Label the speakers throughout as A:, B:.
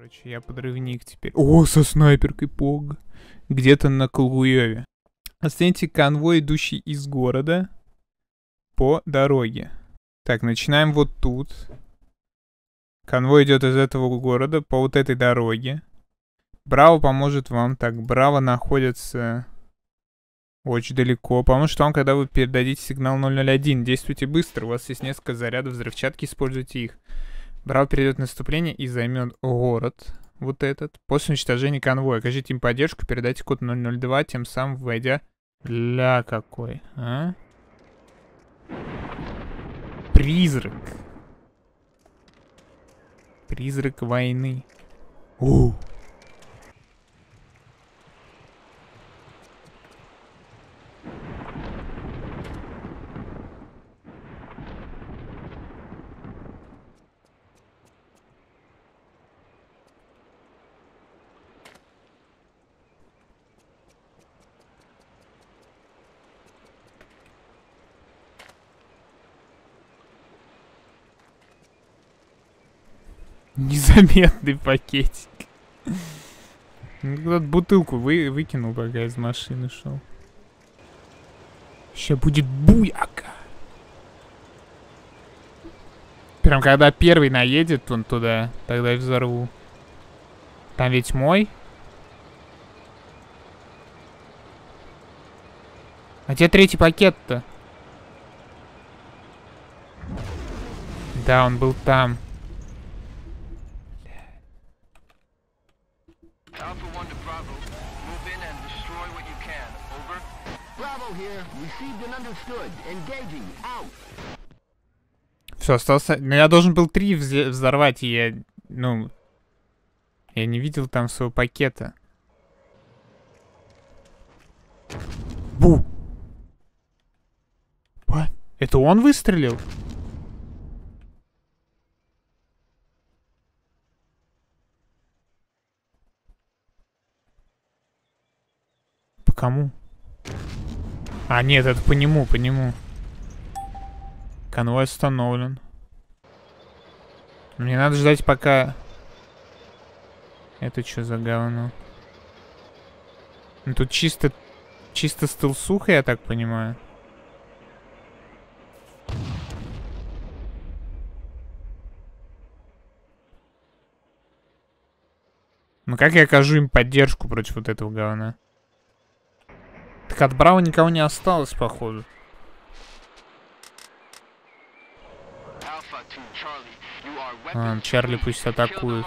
A: Короче, я подрывник теперь. О, со снайперкой пог. Где-то на Колгуеве. Оцените конвой, идущий из города по дороге. Так, начинаем вот тут. Конвой идет из этого города по вот этой дороге. Браво поможет вам. Так, Браво находится очень далеко. Поможет вам, когда вы передадите сигнал 001. Действуйте быстро. У вас есть несколько зарядов взрывчатки, используйте их. Браво перейдет наступление и займет город. Вот этот. После уничтожения конвоя. Окажите им поддержку, передайте код 002, тем самым войдя... Ля какой, а? Призрак. Призрак войны. Ух. Незаметный пакетик. Ну, Кто-то бутылку вы, выкинул, пока из машины шел. Сейчас будет буяка. Прям когда первый наедет он туда, тогда и взорву. Там ведь мой. А где третий пакет-то? Да, он был там. Все, остался... Ну, я должен был три вз- взорвать, и я... Ну... Я не видел там своего пакета. Бу! What? Это он выстрелил? По кому? А, нет, это по нему, по нему. Конвой остановлен. Мне надо ждать, пока... Это что за говно? Ну, тут чисто... Чисто стелсуха, я так понимаю. Ну как я окажу им поддержку против вот этого говна? Так от Браво никого не осталось, походу.
B: Alpha 2 Charlie. You are
A: А, Чарли пусть атакует.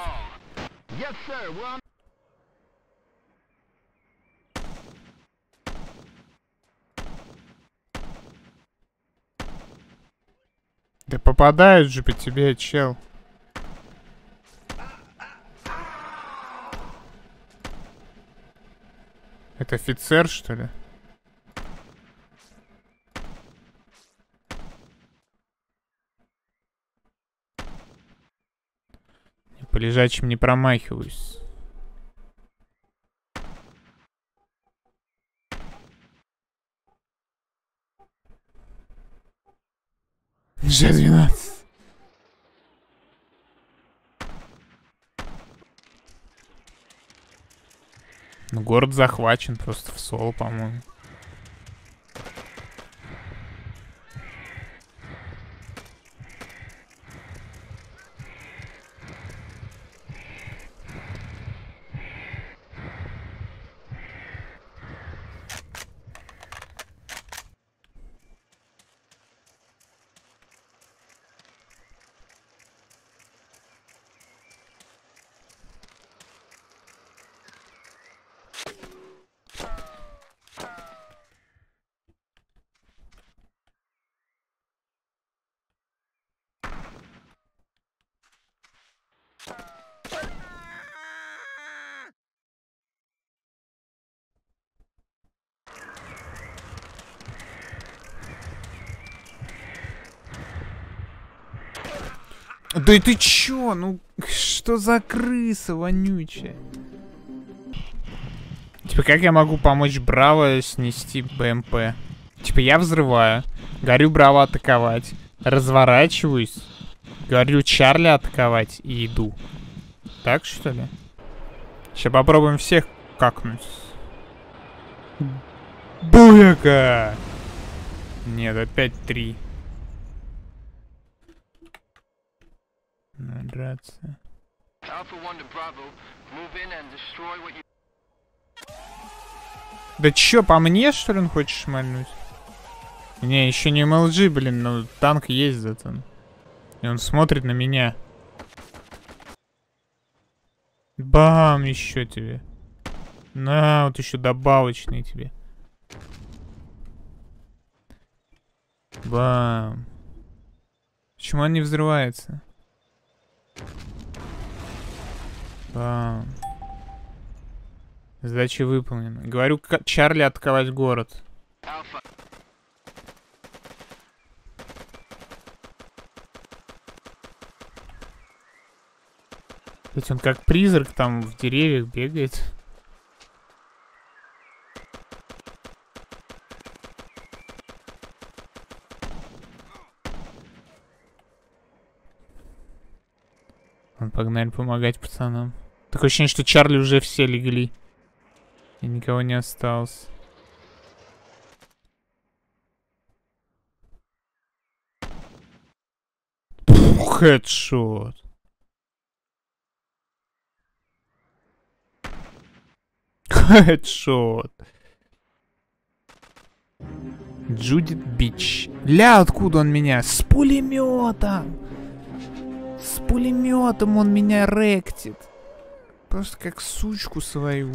A: Да попадают же по тебе, чел. Это офицер, что ли? Лежачим не промахиваюсь. Ж-12. Ну, город захвачен просто в соло, по-моему. Да и ты чё? Ну, что за крыса вонючая? Типа, как я могу помочь Браво снести БМП? Типа, я взрываю. Говорю Браво атаковать. Разворачиваюсь. Говорю Чарли атаковать и иду. Так, что ли? Сейчас попробуем всех какнуть. Буяка! Нет, опять три. Надо драться.
B: Alpha 1 to Bravo, move in and destroy what you
A: Да чё, по мне, что ли, он хочет шмальнуть? Не, еще не МЛГ, блин, но танк есть зато. И он смотрит на меня. Бам, еще тебе. На, вот еще добавочный тебе. Бам. Почему он не взрывается? Бам. Задача выполнена. Говорю, Чарли атаковать город.
B: Alpha.
A: Ведь он как призрак там в деревьях бегает. Ладно, Погнали помогать пацанам. Такое ощущение, что Чарли уже все легли. И никого не осталось. Хедшот. Хедшот. Джудит Бич. Ля, откуда он меня? С пулеметом. С пулеметом он меня ректит. Просто как сучку свою.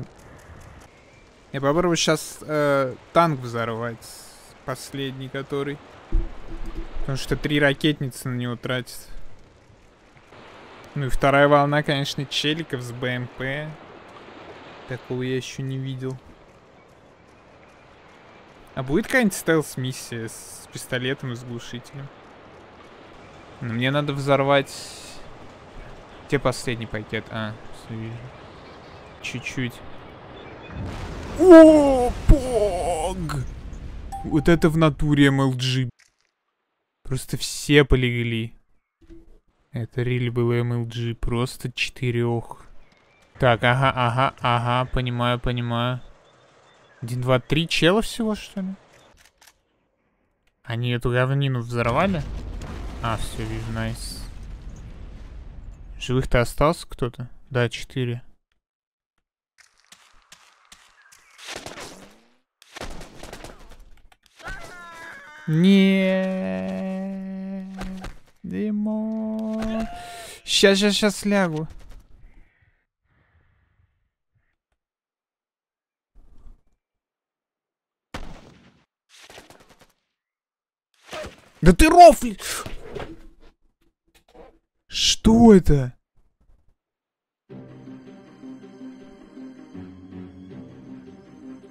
A: Я попробую сейчас танк взорвать. Последний который. Потому что три ракетницы на него тратит. Ну и вторая волна, конечно, челиков с БМП. Такого я еще не видел. А будет какая-нибудь стелс-миссия с пистолетом и с глушителем? Но мне надо взорвать... Где последний пакет? А. Чуть-чуть. О, пог! Вот это в натуре MLG. Просто все полегли. Это рили было MLG. Просто четырех. Так, ага, ага, ага, понимаю, понимаю. Один, два, три чела всего, что ли? Они эту говнину взорвали? А, все, вижу, найс. Живых-то остался кто-то? Да, четыре. Не, Димон. Сейчас, сейчас, сейчас лягу. Да ты рофли! Что это?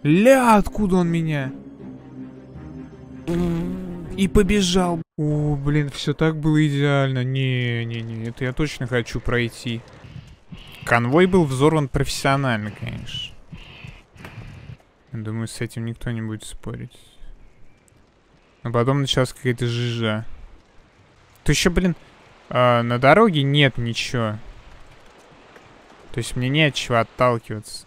A: Ля, откуда он меня? И побежал. О, блин, все так было идеально. Не-не-не, это я точно хочу пройти. Конвой был взорван профессионально, конечно. Думаю, с этим никто не будет спорить. А потом началась какая-то жижа. То еще, блин, а, на дороге нет ничего. То есть мне не от чего отталкиваться.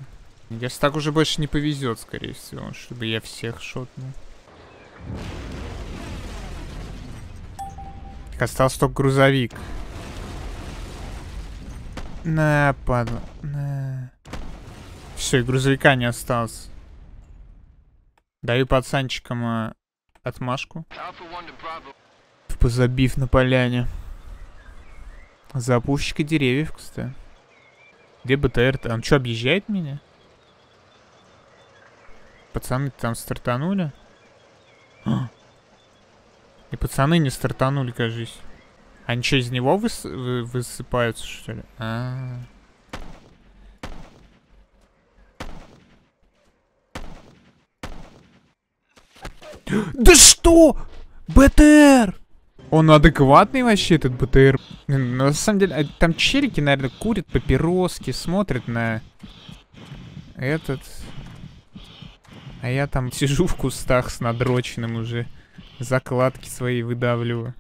A: Если так уже больше не повезет, скорее всего, чтобы я всех шотнул. Так, остался только грузовик. На, падла. На. Все, и грузовика не осталось. Даю пацанчикам а, отмашку.
B: Alpha 1 to Bravo.
A: Позабив на поляне. Запущика деревьев, кстати. Где БТР-то? Он что, объезжает меня? Пацаны там стартанули? А. И пацаны не стартанули, кажись. Они что, из него выс- вы- высыпаются, что ли? А. Да что? БТР! Он адекватный вообще, этот БТР. Ну, на самом деле, а там челики, наверное, курят папироски, смотрят на этот. А я там сижу в кустах с надроченным уже. Закладки свои выдавливаю.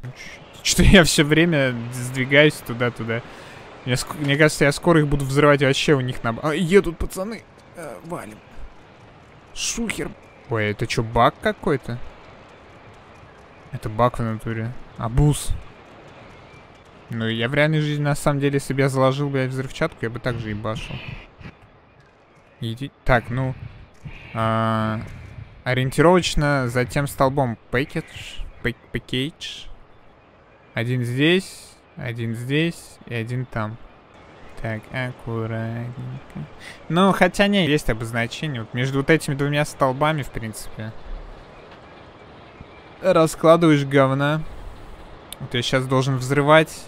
A: Что я все время сдвигаюсь туда-туда. Мне, мне кажется, я скоро их буду взрывать вообще у них на... А, едут пацаны. Э, валим. Шухер. Ой, это что, баг какой-то? Это баг в натуре. Абуз. Ну, я в реальной жизни, на самом деле, если бы я заложил, блядь, взрывчатку, я бы так же ебашил. Иди... Так, ну... а, ориентировочно за тем столбом пакетж. пак- Пакетж. Один здесь, один здесь и один там. Так, аккуратненько. Ну, хотя не, есть обозначение. Вот между вот этими двумя столбами, в принципе раскладываешь говна. Вот я сейчас должен взрывать.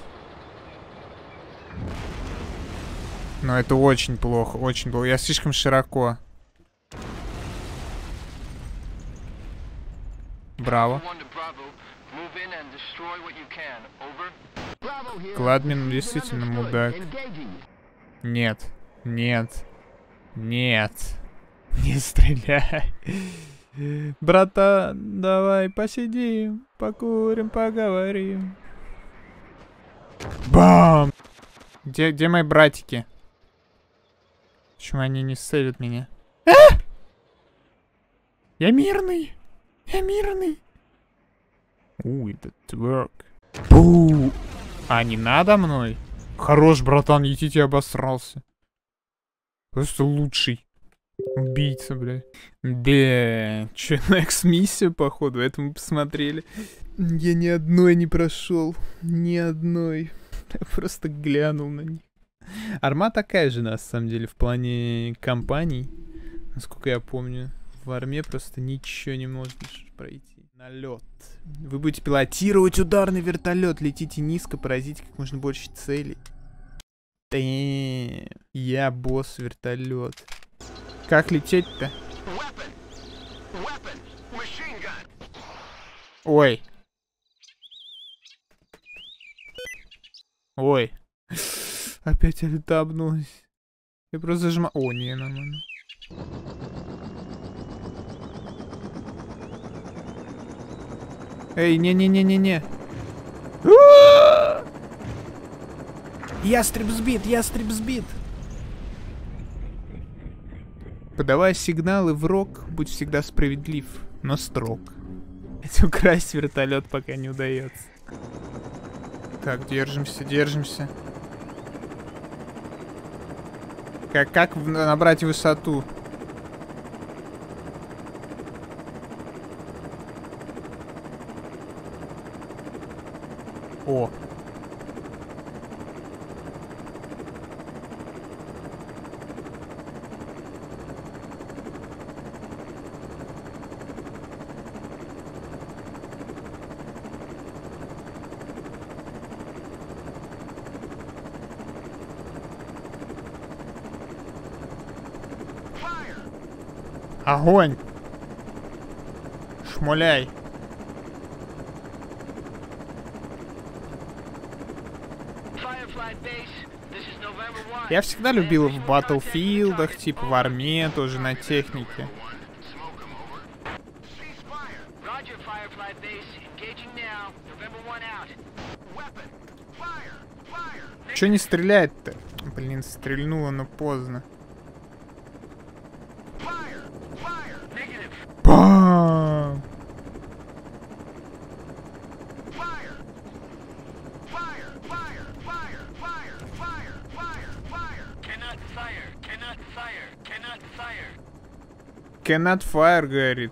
A: Но это очень плохо, очень плохо. Я слишком широко. Браво. Кладмин действительно мудак. Нет. Нет. Нет. Не стреляй. Братан, давай посидим, покурим, поговорим. Бам! Где, где мои братики? Почему они не селят меня? А! Я мирный! Я мирный! У, это тверк. Бу! А, не надо мной? Хорош, братан, идите обосрался. Просто лучший. Убийца, бля. Да, че, Next миссию, походу, это мы посмотрели. Я ни одной не прошел. Ни одной. Я просто глянул на них. Арма такая же, на самом деле, в плане компаний. Насколько я помню. В арме просто ничего не можешь пройти. Налет. Вы будете пилотировать ударный вертолет, летите низко, поразите как можно больше целей. Дэм. Я босс вертолет. Как лететь-то? Ой. Ой. Опять ультабнулась. Я просто зажима... О, не, нормально. Эй, не-не-не-не-не. Ястреб сбит, ястреб сбит. Подавая сигналы в рок, будь всегда справедлив, но строг. Ведь украсть вертолет пока не удается. Так, держимся, держимся. Как, как набрать высоту? О. Огонь! Шмуляй! Я всегда любил в батлфилдах, типа в армии, тоже на технике. Че не стреляет-то? Блин, стрельнуло, но поздно.
B: Cannot fire,
A: говорит.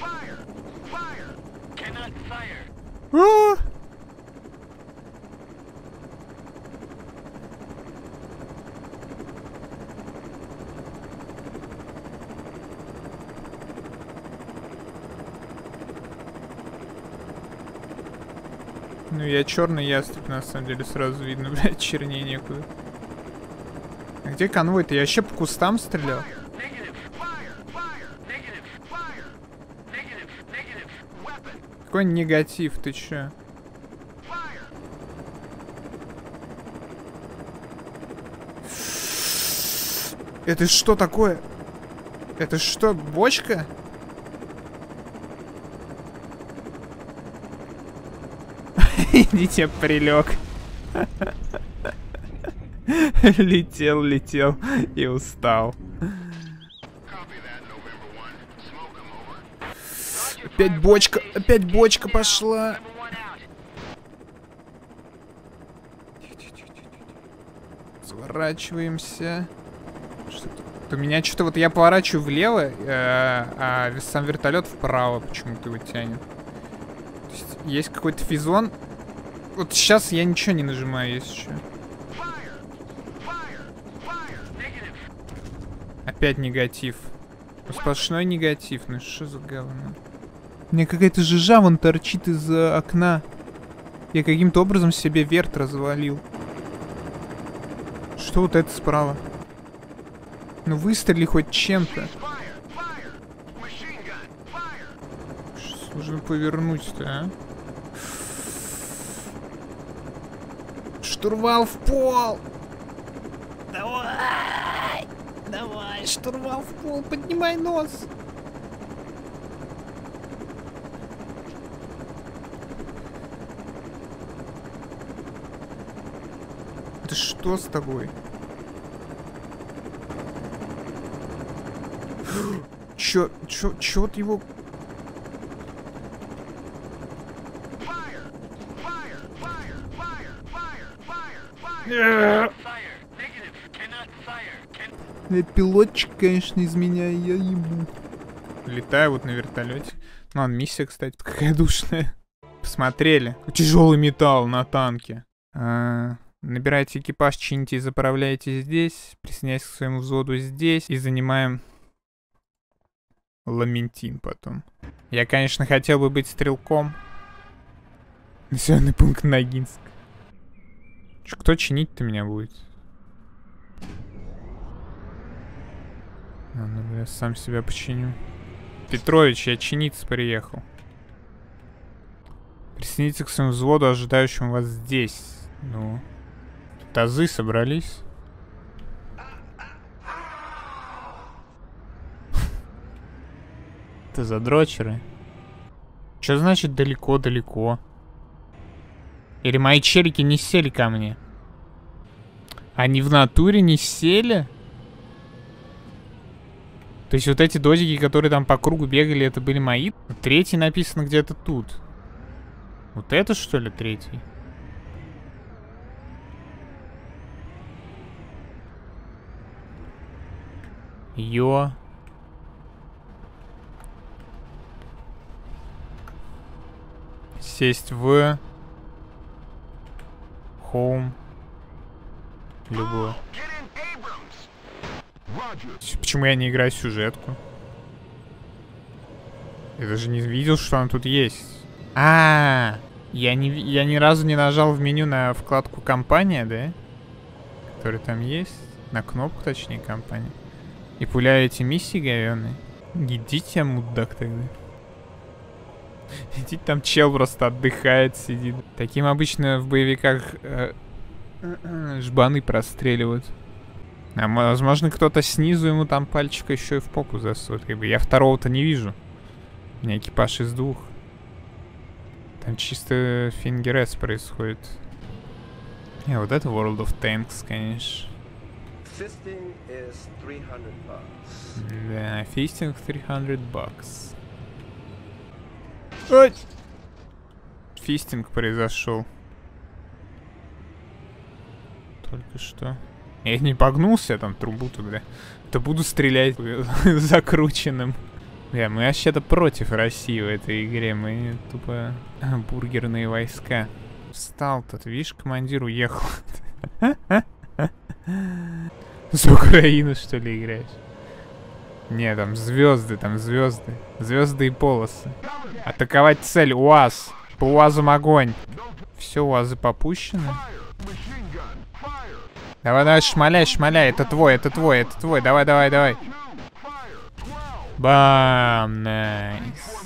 B: Fire. Fire. Cannot fire.
A: А! Ну, я черный ястреб, на самом деле, сразу видно, блядь, чернее некуда. А где конвой-то? Я вообще по кустам стрелял. Какой негатив, ты чё? Это что такое? Это что, бочка? Идите, прилег. Летел, летел и устал.
B: Copy that, November 1. Smoke 'em over. Roger,
A: Опять бочка, опять бочка пошла.
B: November 1 out.
A: Сворачиваемся. У меня что-то вот я поворачиваю влево, э, а сам вертолет вправо почему-то его тянет. Есть есть какой-то физон. Вот сейчас я ничего не нажимаю, если что.
B: Fire! Fire! Fire! Negative.
A: Опять негатив. Сплошной негатив. Ну что за говно? У меня какая-то жижа вон торчит из э, окна. Я каким-то образом себе верт развалил. Что вот это справа? Ну выстрели хоть чем-то. Нужно повернуть-то, а? Штурвал в пол! Давай! Штурвал в пол, поднимай нос! Это что с тобой? Чё, чё, чё вот его
B: Fire! Fire! Fire! Fire! Fire! Fire! Fire!
A: Э,
B: Fire! Negative. Cannot fire. Can
A: Я пилотчик, конечно, из меня, я ебу. Летаю вот на вертолете. Ну, ладно, миссия, кстати, какая душная. Посмотрели. Тяжелый металл на танке. А, набирайте экипаж, чините и заправляйте здесь. Присоединяйтесь к своему взводу здесь. И занимаем Ламентин потом. Я, конечно, хотел бы быть стрелком. Населенный пункт Ногинск. Кто чинить-то меня будет? Ладно, бля, я сам себя починю. Петрович, я чиниться приехал. Присоедините к своему взводу, ожидающему вас здесь. Ну, тазы собрались. Это задрочеры. Что значит далеко-далеко? Или мои челики не сели ко мне? Они в натуре не сели? То есть вот эти дозики, которые там по кругу бегали, это были мои? Третий написано где-то тут. Вот это что ли третий? Йо. Сесть в... Home. Любую.
B: get in Abrams! Roger!
A: С- Почему я не играю сюжетку? Я даже не видел, что она тут есть. А, я не я ни разу не нажал в меню на вкладку компания, да? Которая там есть. На кнопку, точнее, компания. И пуляю эти миссии говёные. Идите, мудак тогда. Идите, там чел просто отдыхает, сидит. Таким обычно в боевиках э, жбаны простреливают. А мо- возможно, кто-то снизу ему там пальчик еще и в попу засунет. Как бы я второго-то не вижу. У меня экипаж из двух. Там чисто фингерес происходит. Не, вот это World of Tanks, конечно.
C: Fisting is 300 bucks.
A: Да, фистинг 300 бакс. Ой! Фистинг произошел. Только что. Я не погнулся, там трубу туда. Да буду стрелять закрученным. Бля, мы вообще-то против России в этой игре. Мы тупо бургерные войска. Встал тут, видишь, командир уехал. За Украину, что ли, играешь? Не, там звезды, там звезды. Звезды и полосы. Атаковать цель, УАЗ. По УАЗам огонь. Все, УАЗы попущены. Давай, давай, шмаляй, шмаляй. Это твой, это твой, это твой. Давай, давай, давай. Бам, найс.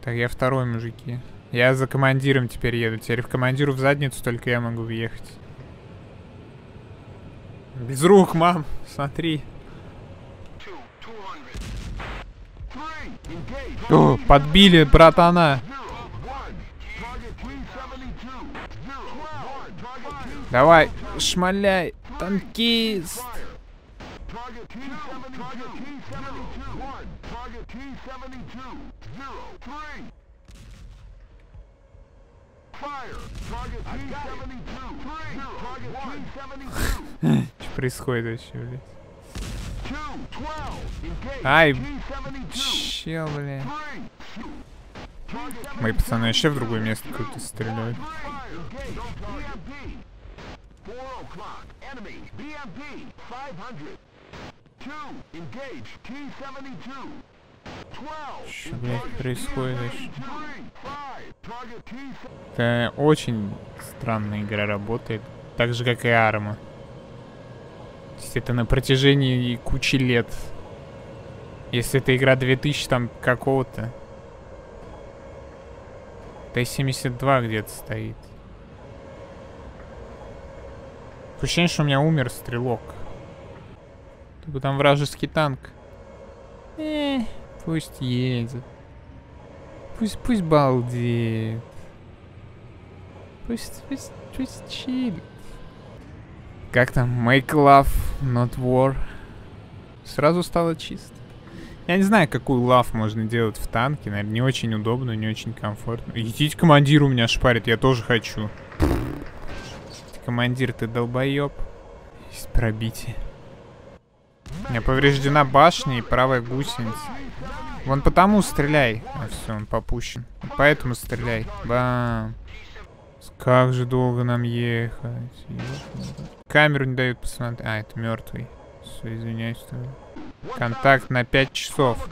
A: Так, я второй, мужики. Я за командиром теперь еду. Теперь в командиру в задницу только я могу въехать. Без рук, мам. Смотри. О, подбили братана.
D: Zero, one. Target 372.
A: Давай, шмаляй, танкист.
D: Target T-72. Target T-72. One. Target T-72. Zero. Three. Fire. Target T-72. Three. Target T-72.
A: Что происходит вообще, блядь? Ай,
D: T-72.
A: чел, бля.
D: Three. Target
A: Мои пацаны вообще в другое место какое-то стреляют.
D: Fire. Engage. BMP. Four o'clock. Enemy. BMP. 500. Two. Engage. T-72. Twelve.
A: Что, блядь, происходит вообще?
D: Three. Five. Target T-72.
A: Это очень странная игра работает. Так же, как и Арма. То есть это на протяжении кучи лет. Если это игра 2000 там какого-то. Т-72 где-то стоит. Такое Ощущение, что у меня умер стрелок. Только там вражеский танк. Э, пусть едет. Пусть, пусть балдеет. Пусть, пусть, пусть чилит. Как там? Make love, not war. Сразу стало чисто. Я не знаю, какую лав можно делать в танке. Наверное, не очень удобно, не очень комфортно. Идите, командир у меня шпарит, я тоже хочу. Командир, ты долбоеб. Есть пробитие. У меня повреждена башня и правая гусеница. Вон потому стреляй. А все, он попущен. Поэтому стреляй. Бам. Как же долго нам ехать. Камеру не дают посмотреть. А, это мертвый. Все, извиняюсь. что. Контакт на 5 часов.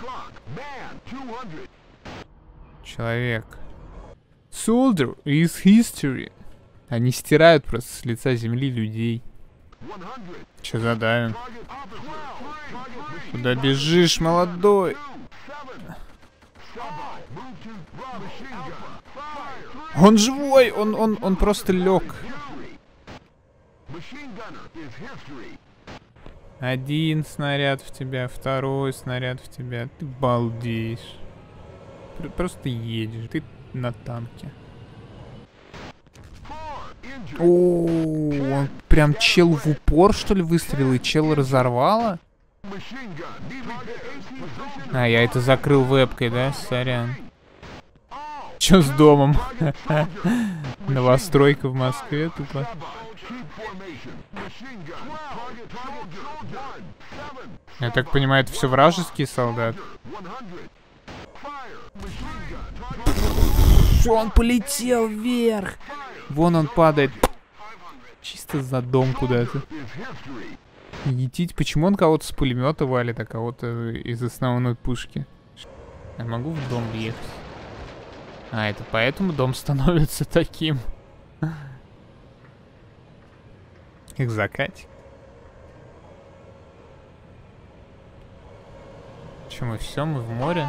D: Man. 200.
A: Человек. Soldier is history. Они стирают просто с лица земли людей.
D: 100.
A: Че задавим? Куда бежишь, молодой? Он живой! Он, он, он просто лег. Один снаряд в тебя, второй снаряд в тебя. Ты балдеешь. Пр- Просто едешь. Ты на танке. О, он прям чел в упор, что ли, выстрелил, и чел разорвало? А, я это закрыл вебкой, да? Сорян. Чё с домом? Новостройка в Москве тупо. Я так понимаю, это все вражеский солдат.
D: 100. Fire. Machine gun. Target.
A: Что он полетел вверх? Вон он падает. Чисто за дом куда-то. Етить, почему он кого-то с пулемета валит, а кого-то из основной пушки? Я могу в дом въехать? А, это поэтому дом становится таким. Их закатик. Че, мы все, мы в море?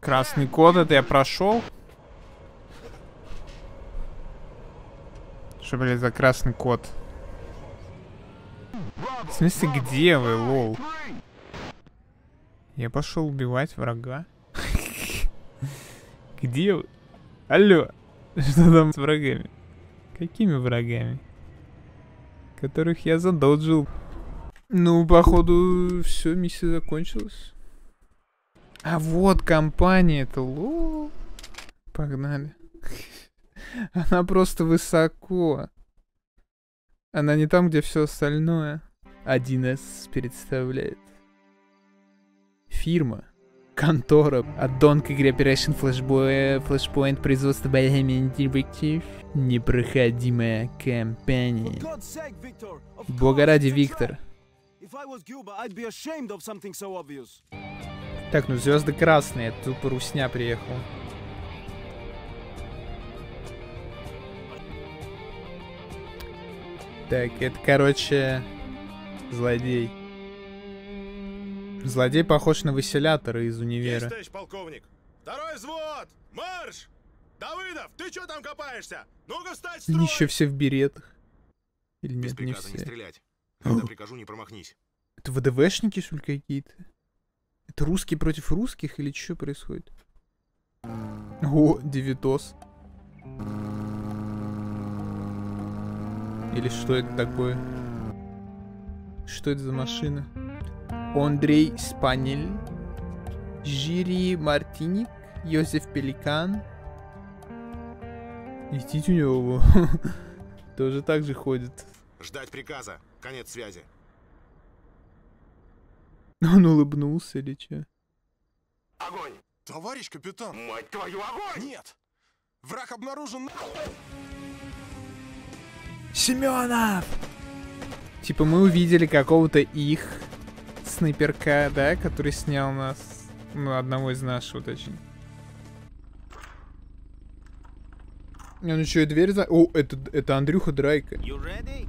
A: Красный код, это я прошел. Что, блядь, за красный код? В смысле, где вы, лол? Я пошел убивать врага. Где вы? Алло, что там с врагами? Какими врагами? Которых я задолжил. Ну, походу, все, миссия закончилась. А вот компания, это лол. Погнали. Она просто высоко. Она не там, где все остальное. 1С представляет. Фирма. Контора. Аддон к игре Operation Flashboy, Flashpoint производства Bohemian Interactive. Непроходимая.
E: Of
A: Бога ради, Виктор. Так, ну звезды красные, тупо русня приехал. Так, это, короче, злодей. Злодей похож на выселятора из
F: Есть,
A: универа.
F: товарищ полковник. Второй взвод! Марш! Давыдов, ты что там копаешься? Ну-ка встать в
A: Они
F: строй!
A: еще все в беретах. Или
F: Без
A: нет, не
F: приказа не
A: все.
F: стрелять. Когда прикажу, не промахнись.
A: Это ВДВшники, что ли, какие-то? Это русские против русских или что происходит? О, Девитос. Или что это такое? Что это за машина? Андрей Спанель, Жири Мартиник, Йозеф Пеликан. Идите у него. Тоже так же ходит.
F: Ждать приказа. Конец связи.
A: Он улыбнулся или что?
F: Огонь! Товарищ капитан! Мать твою, огонь! Нет! Враг обнаружен!
A: Семенов! Типа мы увидели какого-то их снайперка, да, который снял нас. Ну, одного из наших, точнее. Он еще и дверь за... О, это, это Андрюха Драйка.
E: You ready?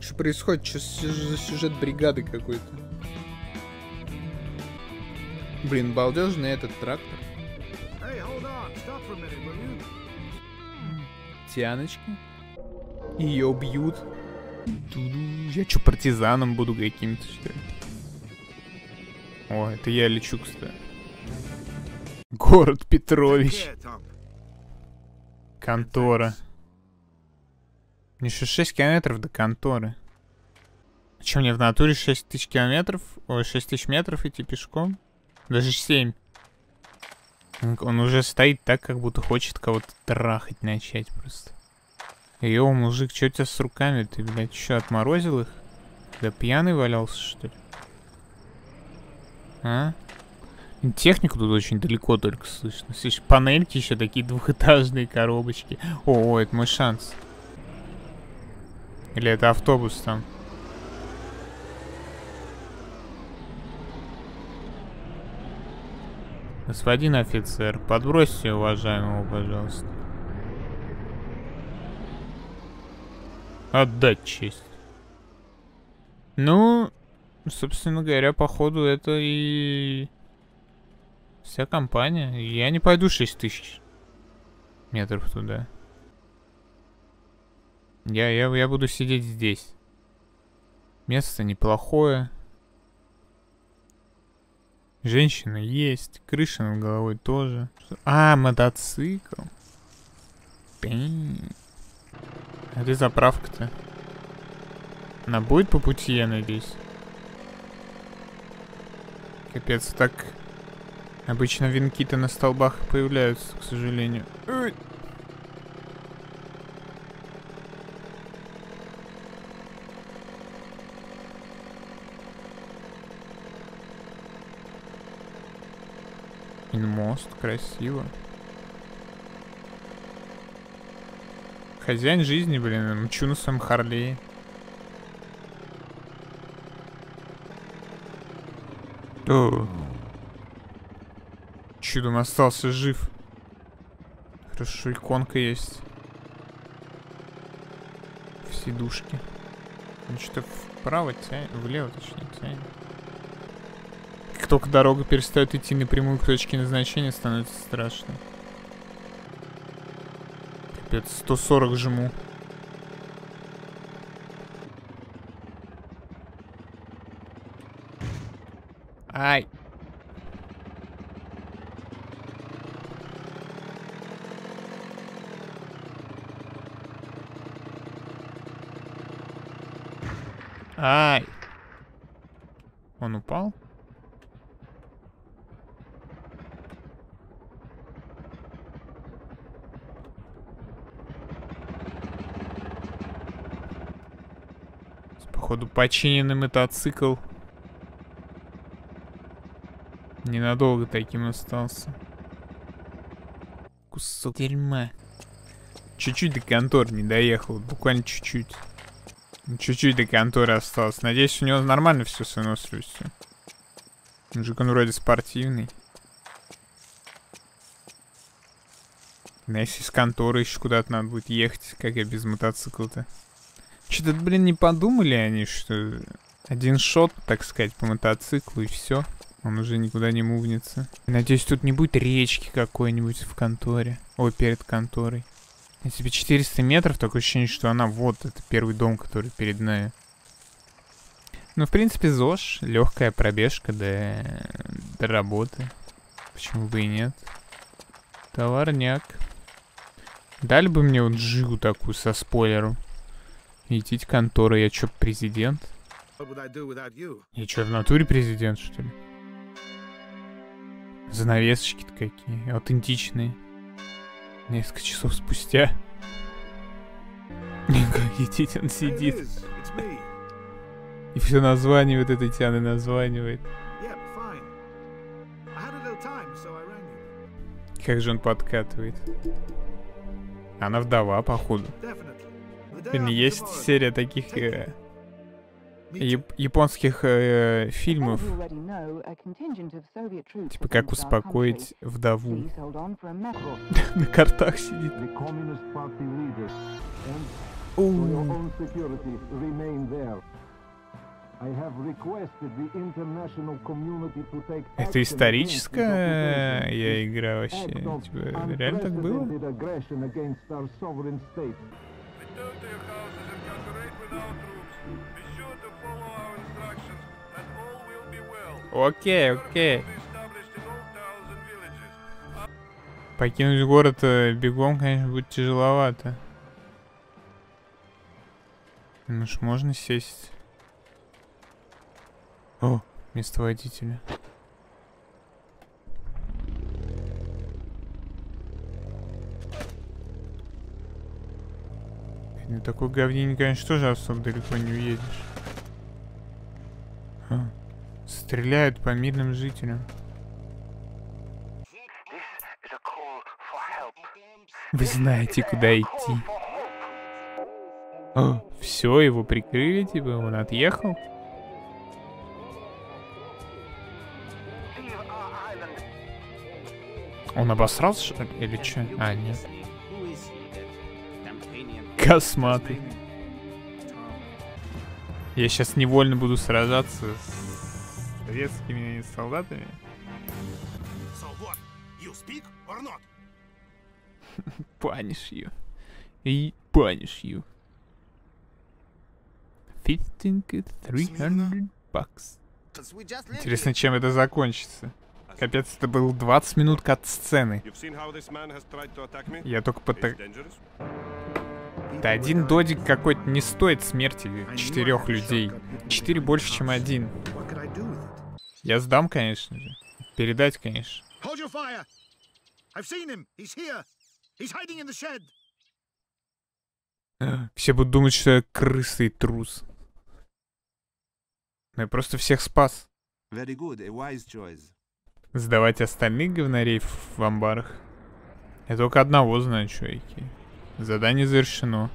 A: Что происходит? Что за сюжет бригады какой-то? Блин, балдежный этот трактор.
D: Hey, minute?
A: Тяночки. Ее бьют. Я что, партизаном буду каким-то, что ли? О, это я лечу, кстати. Город Петрович. Контора. Мне еще 6 километров до конторы. Че, мне в натуре 6 тысяч километров? Ой, 6 тысяч метров идти пешком? Даже 7. Он, уже стоит так, как будто хочет кого-то трахать начать просто. Йоу, мужик, что у тебя с руками? Ты, блядь, что, отморозил их? Да пьяный валялся, что ли? А? Технику тут очень далеко только слышно. Слышишь, панельки еще такие двухэтажные коробочки. О, это мой шанс. Или это автобус там? Господин офицер, подбросьте уважаемого, пожалуйста. Отдать честь. Ну, собственно говоря, походу это и вся компания. Я не пойду 6 тысяч метров туда. Я, я, я буду сидеть здесь. Место неплохое. Женщина есть. Крыша над головой тоже. А, мотоцикл. Пинь. А где заправка-то? Она будет по пути, я надеюсь. Капец, так... Обычно венки-то на столбах появляются, к сожалению. Ой. Инмост, красиво. Хозяин жизни, блин, мчу на своем Харлее. О. Чудом остался жив. Хорошо, иконка есть. В сидушке. Ну что вправо тянет, влево точнее тянет. Только дорога перестает идти напрямую к точке назначения, становится страшно. Капец, 140 жму. Ай. Ай. Он упал? Походу починенный мотоцикл. Ненадолго таким остался. Кусок дерьма. Чуть-чуть до конторы не доехал, буквально чуть-чуть. Чуть-чуть до конторы осталось. Надеюсь, у него нормально все с выносливостью. Мужик, он вроде спортивный. Да если с конторы еще куда-то надо будет ехать, как я без мотоцикла-то. Что-то, блин, не подумали они, что один шот, так сказать, по мотоциклу и все. Он уже никуда не мувнется. Надеюсь, тут не будет речки какой-нибудь в конторе. Ой, перед конторой. Если бы 400 метров, такое ощущение, что она вот, это первый дом, который перед нами. Ну, в принципе, ЗОЖ, легкая пробежка до, до работы. Почему бы и нет? Товарняк. Дали бы мне вот жигу такую со спойлером. Идите контора, я чё, президент? Я чё, в натуре президент, что ли? Занавесочки-то какие, аутентичные. Несколько часов спустя. Как
F: it
A: сидит. И все названивает этой Тианы, названивает. Как же он подкатывает. Она вдова, походу. Блин, есть серия таких э, яп- японских э, фильмов,
G: Типа как успокоить
A: вдову. На картах сидит. Это историческая я игра вообще? Типа, реально так было?
H: And villages.
A: Покинуть город э, бегом, конечно, будет тяжеловато. Ну ж, можно сесть. О, место водителя. На такой говнине, конечно, тоже особо далеко не уедешь. А, Стреляют по мирным жителям. Вы знаете, куда идти. О, все, его прикрыли, типа, он отъехал. Он обосрался, что ли? Или что? А, нет. Косматый. Я сейчас невольно буду сражаться с советскими солдатами.
F: So what? You speak or not?
A: Punish you. И punish you. 15 300 bucks. Интересно, чем это закончится. Капец, это был 20 минут кат сцены. Я только по
F: It's
A: так...
F: dangerous.
A: Да один додик какой-то не стоит смерти четырех людей. Четыре больше, чем один. Я сдам, конечно же. Передать, конечно.
F: Hold your fire! I've seen him. He's here. He's hiding in the shed.
A: Все будут думать, что я крыса и трус. Но я просто всех спас.
I: Very good, a wise choice.
A: Сдавать остальных говнарей в, в амбарах. Я только одного знаю, чуваки. Задание завершено.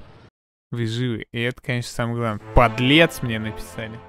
A: Вы живы. И это, конечно, самое главное. Подлец мне написали.